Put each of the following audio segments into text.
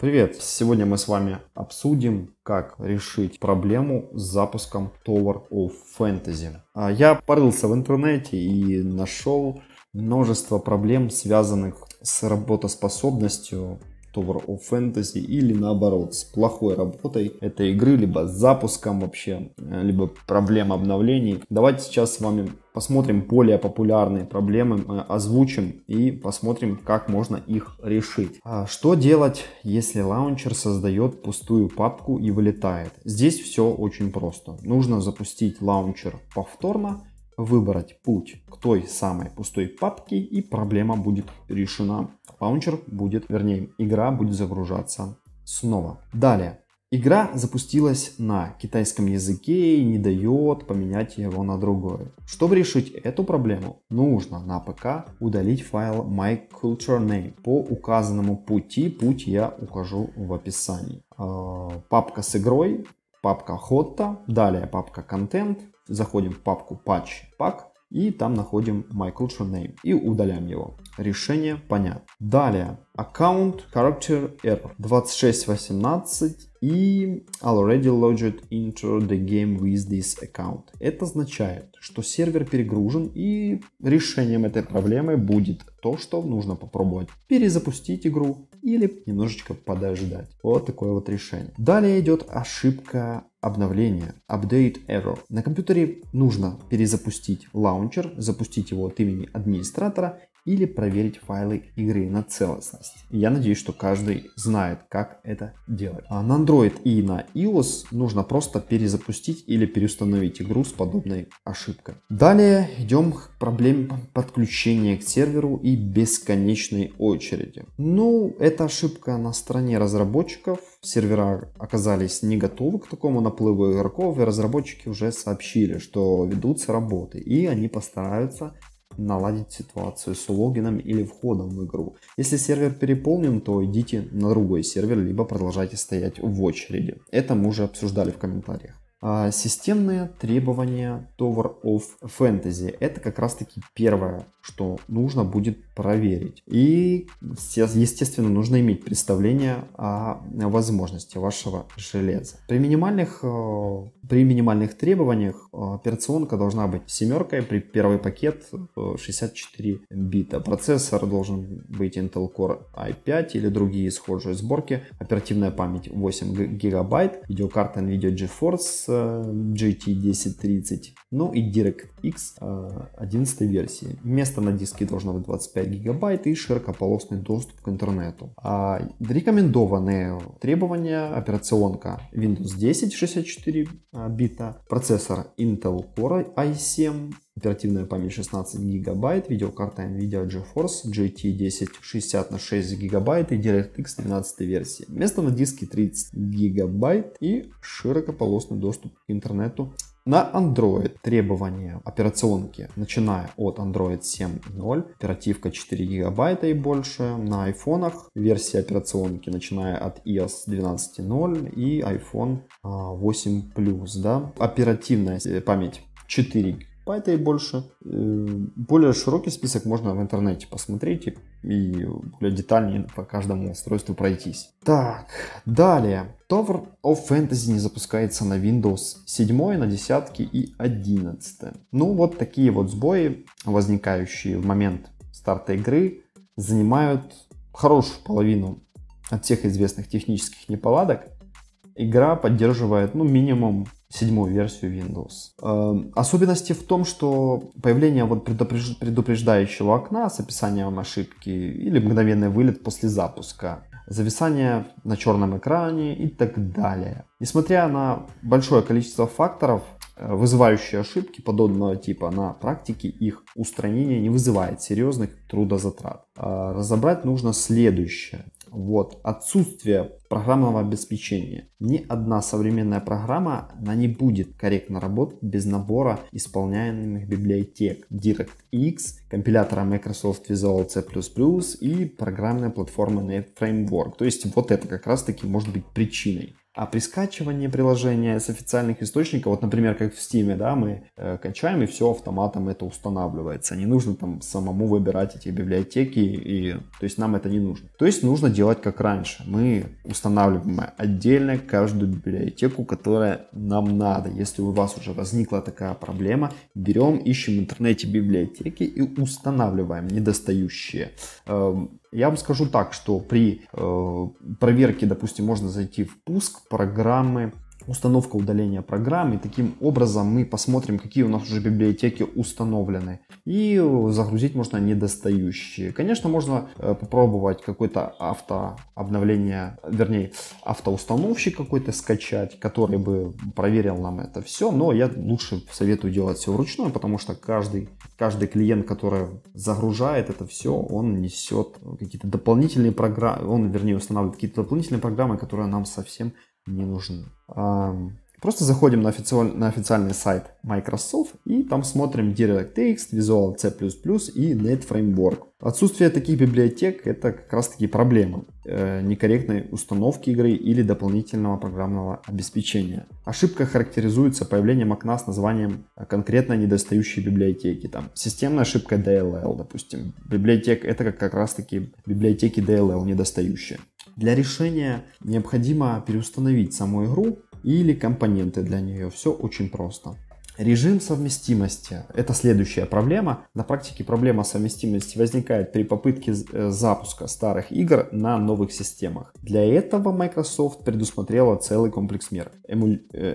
Привет! Сегодня мы с вами обсудим, как решить проблему с запуском Tower of Fantasy. А, я порылся в интернете и нашел множество проблем, связанных с работоспособностью Tower of Fantasy или наоборот с плохой работой этой игры, либо с запуском вообще, либо проблем обновлений. Давайте сейчас с вами посмотрим более популярные проблемы, э, озвучим и посмотрим, как можно их решить. А что делать, если лаунчер создает пустую папку и вылетает? Здесь все очень просто. Нужно запустить лаунчер повторно выбрать путь к той самой пустой папке и проблема будет решена. Лаунчер будет, вернее, игра будет загружаться снова. Далее. Игра запустилась на китайском языке и не дает поменять его на другой. Чтобы решить эту проблему, нужно на ПК удалить файл myculturename по указанному пути. Путь я укажу в описании. А, папка с игрой, папка Hotta, далее папка Content, заходим в папку Patch Pack и там находим my culture name и удаляем его. Решение понятно. Далее, аккаунт character error 2618 и already logged into the game with this account. Это означает, что сервер перегружен и решением этой проблемы будет то, что нужно попробовать перезапустить игру или немножечко подождать. Вот такое вот решение. Далее идет ошибка обновления, update error. На компьютере нужно перезапустить лаунчер, запустить его от имени администратора или проверить файлы игры на целостность. Я надеюсь, что каждый знает, как это делать. А на Android и на iOS нужно просто перезапустить или переустановить игру с подобной ошибкой. Далее идем к проблеме подключения к серверу и бесконечной очереди. Ну, эта ошибка на стороне разработчиков. Сервера оказались не готовы к такому наплыву игроков, и разработчики уже сообщили, что ведутся работы, и они постараются наладить ситуацию с логином или входом в игру. Если сервер переполнен, то идите на другой сервер, либо продолжайте стоять в очереди. Это мы уже обсуждали в комментариях. А, системные требования Tower of Fantasy. Это как раз таки первое, что нужно будет проверить. И, естественно, нужно иметь представление о возможности вашего железа. При минимальных, э, при минимальных требованиях э, операционка должна быть семеркой, при первый пакет 64 э, бита. Процессор должен быть Intel Core i5 или другие схожие сборки. Оперативная память 8 гигабайт. Видеокарта NVIDIA GeForce GT 1030, ну и DirectX 11 версии. Место на диске должно быть 25 гигабайт и широкополосный доступ к интернету. А рекомендованные требования операционка Windows 10 64 бита, процессор Intel Core i7, оперативная память 16 гигабайт, видеокарта NVIDIA GeForce GT 1060 на 6 гигабайт и DirectX 12 версии. Место на диске 30 гигабайт и широкополосный доступ к интернету. На Android требования операционки, начиная от Android 7.0, оперативка 4 гигабайта и больше. На айфонах версия операционки, начиная от iOS 12.0 и iPhone 8 а, Plus. Да? Оперативная память 4 байта и больше. Э, более широкий список можно в интернете посмотреть и более детальнее по каждому устройству пройтись. Так, далее. Tower of Fantasy не запускается на Windows 7, на 10 и 11. Ну вот такие вот сбои, возникающие в момент старта игры, занимают хорошую половину от всех известных технических неполадок. Игра поддерживает ну минимум седьмую версию Windows. Эм, особенности в том, что появление вот предупреждающего окна с описанием ошибки или мгновенный вылет после запуска, зависание на черном экране и так далее. Несмотря на большое количество факторов, э, вызывающие ошибки подобного типа на практике, их устранение не вызывает серьезных трудозатрат. Э, разобрать нужно следующее. Вот. Отсутствие программного обеспечения. Ни одна современная программа она не будет корректно работать без набора исполняемых библиотек DirectX, компилятора Microsoft Visual C++ и программной платформы NetFramework. То есть вот это как раз таки может быть причиной. А при скачивании приложения с официальных источников, вот, например, как в Steam, да, мы э, качаем и все автоматом это устанавливается. Не нужно там самому выбирать эти библиотеки, и, то есть нам это не нужно. То есть нужно делать как раньше. Мы устанавливаем отдельно каждую библиотеку, которая нам надо. Если у вас уже возникла такая проблема, берем, ищем в интернете библиотеки и устанавливаем недостающие. Эм, я вам скажу так, что при э, проверке, допустим, можно зайти в пуск программы, установка удаления программы. И таким образом мы посмотрим, какие у нас уже библиотеки установлены. И загрузить можно недостающие. Конечно, можно э, попробовать какое-то автообновление, вернее, автоустановщик какой-то скачать, который бы проверил нам это все. Но я лучше советую делать все вручную, потому что каждый, каждый клиент, который загружает это все, он несет какие-то дополнительные программы, он, вернее, устанавливает какие-то дополнительные программы, которые нам совсем не нужны. Просто заходим на, официаль, на официальный сайт Microsoft и там смотрим DirectX, Visual C++ и Net Framework. Отсутствие таких библиотек это как раз таки проблема э, некорректной установки игры или дополнительного программного обеспечения. Ошибка характеризуется появлением окна с названием конкретно недостающей библиотеки. Там системная ошибка DLL, допустим. Библиотека это как раз таки библиотеки DLL недостающие. Для решения необходимо переустановить саму игру или компоненты для нее. Все очень просто. Режим совместимости – это следующая проблема. На практике проблема совместимости возникает при попытке э, запуска старых игр на новых системах. Для этого Microsoft предусмотрела целый комплекс мер, э,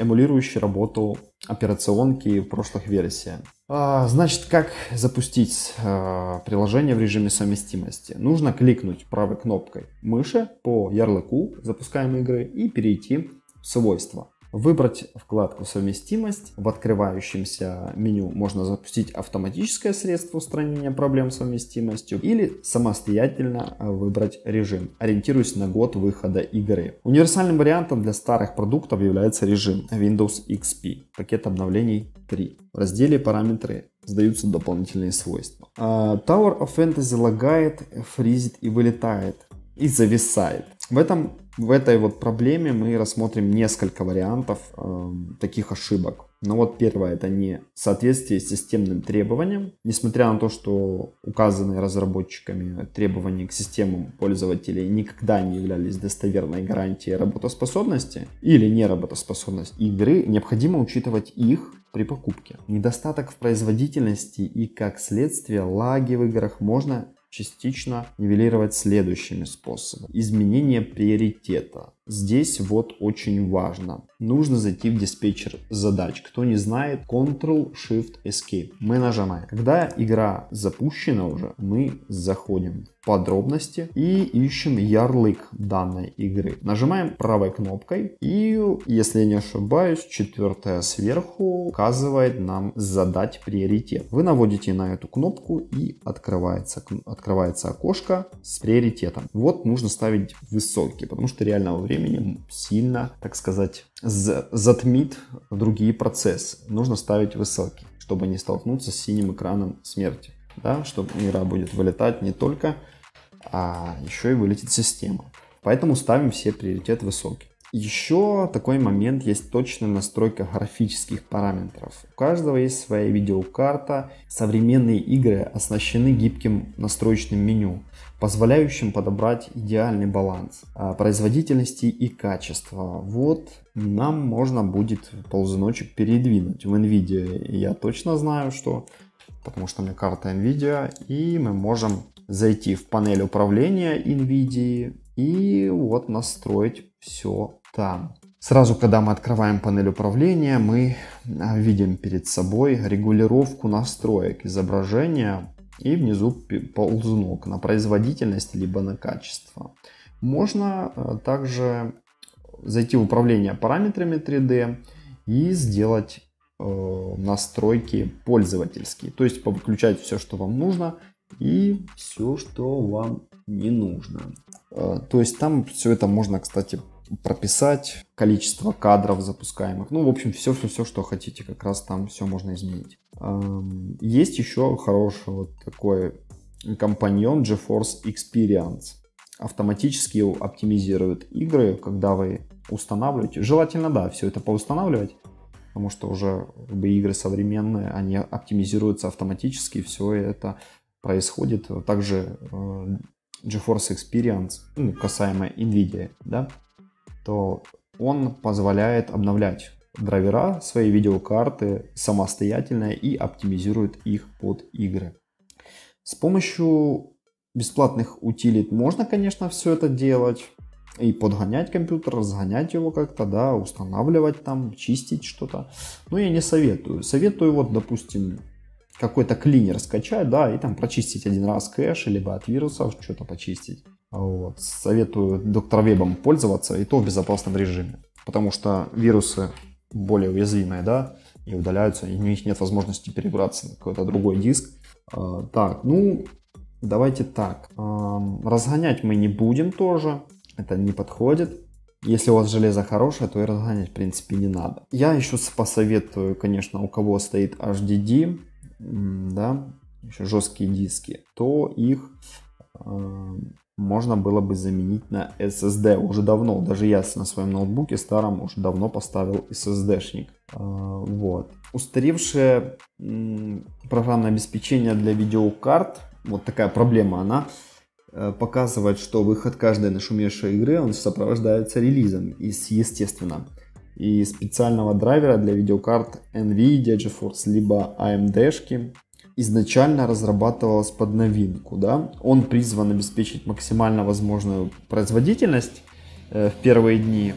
эмулирующий работу операционки в прошлых версиях. А, значит, как запустить а, приложение в режиме совместимости? Нужно кликнуть правой кнопкой мыши по ярлыку запускаемой игры и перейти в свойства. Выбрать вкладку «Совместимость». В открывающемся меню можно запустить автоматическое средство устранения проблем с совместимостью или самостоятельно выбрать режим, ориентируясь на год выхода игры. Универсальным вариантом для старых продуктов является режим Windows XP, пакет обновлений 3. В разделе «Параметры» сдаются дополнительные свойства. А, Tower of Fantasy лагает, фризит и вылетает и зависает. В этом в этой вот проблеме мы рассмотрим несколько вариантов э, таких ошибок. Но вот первое это не соответствие системным требованиям. Несмотря на то, что указанные разработчиками требования к системам пользователей никогда не являлись достоверной гарантией работоспособности или неработоспособности игры, необходимо учитывать их при покупке. Недостаток в производительности и как следствие лаги в играх можно частично нивелировать следующими способами. Изменение приоритета. Здесь вот очень важно. Нужно зайти в диспетчер задач. Кто не знает, Ctrl-Shift-Escape. Мы нажимаем. Когда игра запущена уже, мы заходим подробности и ищем ярлык данной игры. Нажимаем правой кнопкой и, если не ошибаюсь, четвертая сверху указывает нам задать приоритет. Вы наводите на эту кнопку и открывается, открывается окошко с приоритетом. Вот нужно ставить высокий, потому что реального времени сильно, так сказать, затмит другие процессы. Нужно ставить высокий, чтобы не столкнуться с синим экраном смерти. Да, чтобы игра будет вылетать не только, а еще и вылетит система. Поэтому ставим все приоритеты высокий. Еще такой момент есть точная настройка графических параметров. У каждого есть своя видеокарта. Современные игры оснащены гибким настроечным меню, позволяющим подобрать идеальный баланс а, производительности и качества. Вот нам можно будет ползуночек передвинуть в NVIDIA. Я точно знаю, что потому что у меня карта NVIDIA, и мы можем зайти в панель управления NVIDIA и вот настроить все там. Сразу, когда мы открываем панель управления, мы а, видим перед собой регулировку настроек изображения и внизу ползунок на производительность либо на качество. Можно а, также зайти в управление параметрами 3D и сделать настройки пользовательские. То есть выключать все, что вам нужно и все, что вам не нужно. Э, то есть там все это можно, кстати, прописать количество кадров запускаемых. Ну, в общем, все-все-все, что хотите, как раз там все можно изменить. Есть еще хороший вот такой компаньон GeForce Experience. автоматически оптимизирует игры, когда вы устанавливаете. Желательно, да, все это поустанавливать, потому что уже как бы, игры современные, они оптимизируются автоматически, все это происходит. Также э, GeForce Experience, ну, касаемо NVIDIA, да, то он позволяет обновлять драйвера своей видеокарты самостоятельно и оптимизирует их под игры. С помощью бесплатных утилит можно, конечно, все это делать и подгонять компьютер, разгонять его как-то, да, устанавливать там, чистить что-то. Но я не советую. Советую вот, допустим, какой-то клинер скачать, да, и там прочистить один раз кэш, либо от вирусов что-то почистить. Вот. Советую доктор Вебом пользоваться, и то в безопасном режиме. Потому что вирусы более уязвимые, да, и удаляются, и у них нет возможности перебраться на какой-то другой диск. А, так, ну, давайте так. Разгонять мы не будем тоже, это не подходит. Если у вас железо хорошее, то и разгонять, в принципе, не надо. Я еще посоветую, конечно, у кого стоит HDD, да, еще жесткие диски, то их э, можно было бы заменить на SSD уже давно. Даже я на своем ноутбуке старом уже давно поставил SSD-шник. Э, вот. Устаревшее э, программное обеспечение для видеокарт, вот такая проблема, она э, показывает, что выход каждой нашумевшей игры, он сопровождается релизом, и естественно и специального драйвера для видеокарт NVIDIA, GeForce, либо AMD изначально разрабатывалась под новинку. Да? Он призван обеспечить максимально возможную производительность э, в первые дни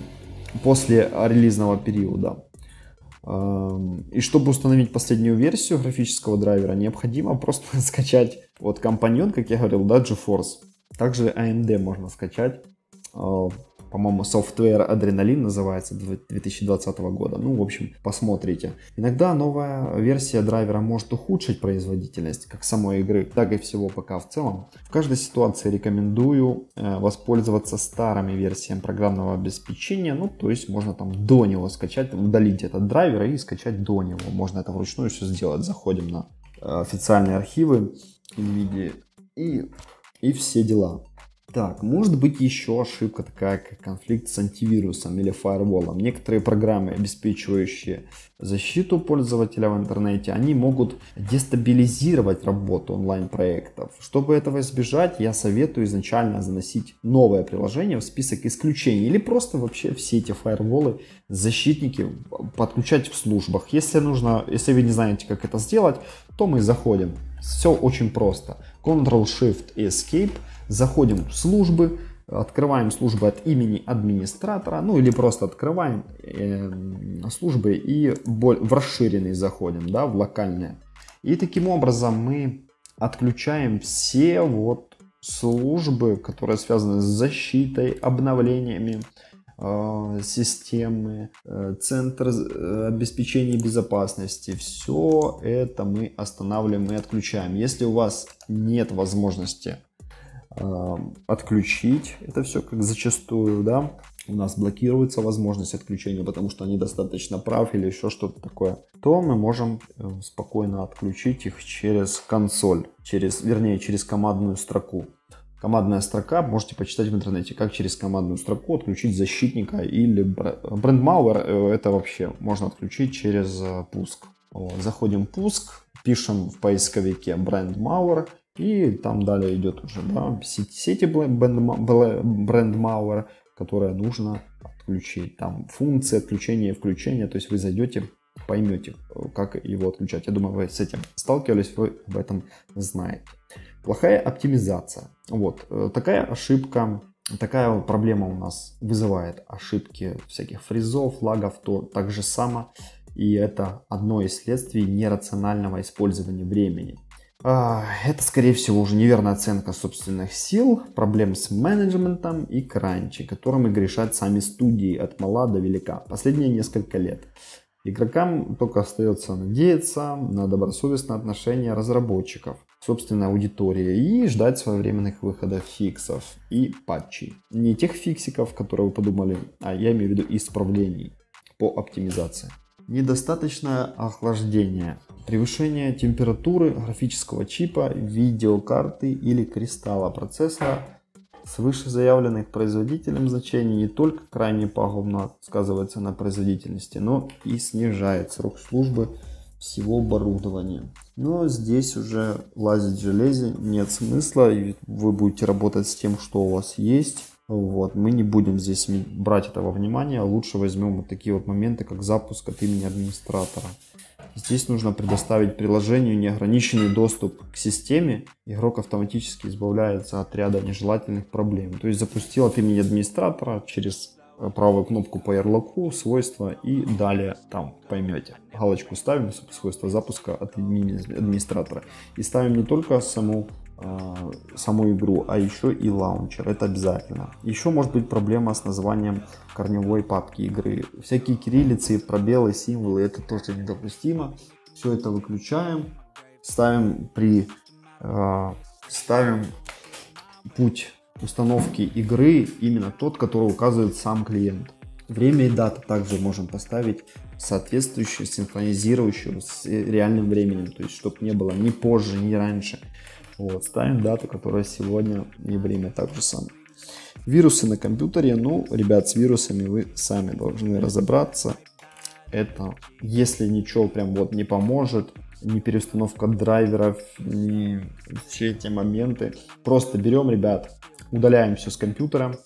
после релизного периода. Эм, и чтобы установить последнюю версию графического драйвера, необходимо просто скачать вот компаньон, как я говорил, да, GeForce. Также AMD можно скачать э, по-моему, Software Adrenaline называется 2020 года. Ну, в общем, посмотрите. Иногда новая версия драйвера может ухудшить производительность как самой игры, так и всего пока в целом. В каждой ситуации рекомендую э, воспользоваться старыми версиями программного обеспечения. Ну, то есть можно там до него скачать, удалить этот драйвер и скачать до него. Можно это вручную все сделать. Заходим на э, официальные архивы NVIDIA и, и все дела. Так, может быть еще ошибка такая, как конфликт с антивирусом или фаерволом. Некоторые программы, обеспечивающие защиту пользователя в интернете, они могут дестабилизировать работу онлайн-проектов. Чтобы этого избежать, я советую изначально заносить новое приложение в список исключений или просто вообще все эти фаерволы, защитники подключать в службах. Если нужно, если вы не знаете, как это сделать, то мы заходим. Все очень просто. Ctrl-Shift-Escape – заходим в службы, открываем службы от имени администратора, ну или просто открываем э, службы и в расширенный заходим, да, в локальные. И таким образом мы отключаем все вот службы, которые связаны с защитой, обновлениями э, системы, э, центр э, обеспечения безопасности. Все это мы останавливаем и отключаем. Если у вас нет возможности отключить это все, как зачастую, да, у нас блокируется возможность отключения, потому что недостаточно прав или еще что-то такое, то мы можем э, спокойно отключить их через консоль, через, вернее, через командную строку. Командная строка, можете почитать в интернете, как через командную строку отключить защитника или брендмауэр, э, это вообще можно отключить через э, пуск. Заходим в пуск, пишем в поисковике брендмауэр, и там далее идет уже да, сети BrandMauer, которая нужно отключить. Там функции отключения и включения. То есть вы зайдете, поймете, как его отключать. Я думаю, вы с этим сталкивались, вы об этом знаете. Плохая оптимизация. Вот э, такая ошибка такая проблема у нас вызывает ошибки всяких фризов, лагов, то так же само. И это одно из следствий нерационального использования времени. А, это, скорее всего, уже неверная оценка собственных сил, проблем с менеджментом и кранчи, которыми грешат сами студии от мала до велика последние несколько лет. Игрокам только остается надеяться на добросовестное отношение разработчиков, собственной аудитории и ждать своевременных выходов фиксов и патчей. Не тех фиксиков, которые вы подумали, а я имею в виду исправлений по оптимизации. Недостаточное охлаждение. Превышение температуры графического чипа, видеокарты или кристалла процессора Свыше заявленных производителем значений не только крайне пагубно сказывается на производительности, но и снижает срок службы всего оборудования. Но здесь уже лазить в железе нет смысла, вы будете работать с тем, что у вас есть. Вот, мы не будем здесь брать этого внимания, лучше возьмем вот такие вот моменты, как запуск от имени администратора. Здесь нужно предоставить приложению неограниченный доступ к системе. Игрок автоматически избавляется от ряда нежелательных проблем. То есть запустил от имени администратора через э, правую кнопку по ярлыку, свойства и далее там поймете. Галочку ставим, свойства запуска от имени администратора. И ставим не только саму саму игру, а еще и лаунчер. Это обязательно. Еще может быть проблема с названием корневой папки игры. Всякие кириллицы, пробелы, символы, это тоже недопустимо. Все это выключаем. Ставим при э, ставим путь установки игры именно тот, который указывает сам клиент. Время и дата также можем поставить соответствующую, синхронизирующую с реальным временем, то есть чтобы не было ни позже, ни раньше. Вот, ставим дату, которая сегодня и время так же самое. Вирусы на компьютере, ну, ребят, с вирусами вы сами должны разобраться. Это, если ничего прям вот не поможет, ни переустановка драйверов, ни все эти моменты. Просто берем, ребят, удаляем все с компьютера,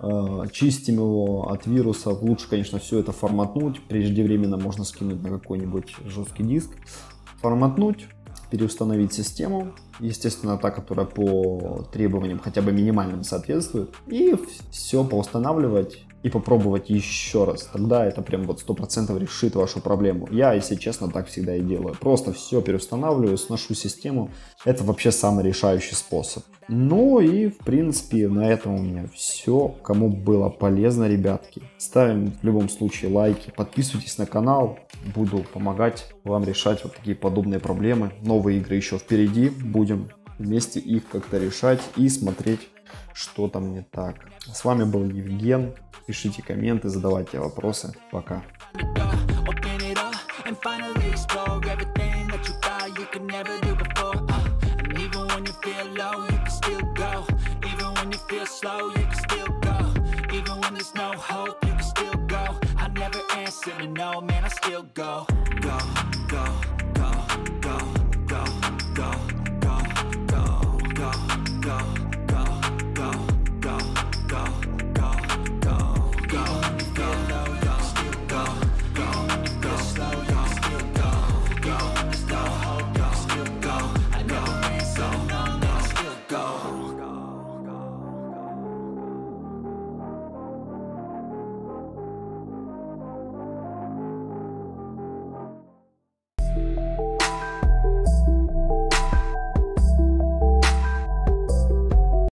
э, чистим его от вирусов. Лучше, конечно, все это форматнуть. Преждевременно можно скинуть на какой-нибудь жесткий диск. Форматнуть, переустановить систему, естественно, та, которая по требованиям хотя бы минимальным соответствует, и все поустанавливать и попробовать еще раз. Тогда это прям вот сто процентов решит вашу проблему. Я, если честно, так всегда и делаю. Просто все переустанавливаю, сношу систему. Это вообще самый решающий способ. Ну и, в принципе, на этом у меня все. Кому было полезно, ребятки, ставим в любом случае лайки, подписывайтесь на канал. Буду помогать вам решать вот такие подобные проблемы. Новые игры еще впереди. Будем вместе их как-то решать и смотреть, что там не так. С вами был Евген. Пишите комменты, задавайте вопросы. Пока. slow, you can still go Even when there's no hope, silly, no, man, I still go, go, go.